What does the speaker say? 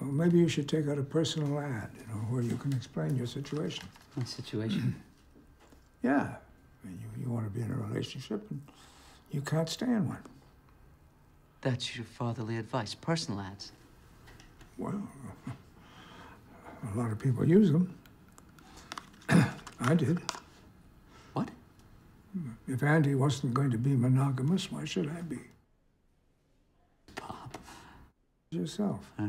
Well, maybe you should take out a personal ad, you know, where you can explain your situation. My situation. Yeah. I mean, you, you want to be in a relationship and you can't stand one. That's your fatherly advice. Personal ads. Well, a lot of people use them. I did. What? If Andy wasn't going to be monogamous, why should I be? Bob. Yourself. Uh,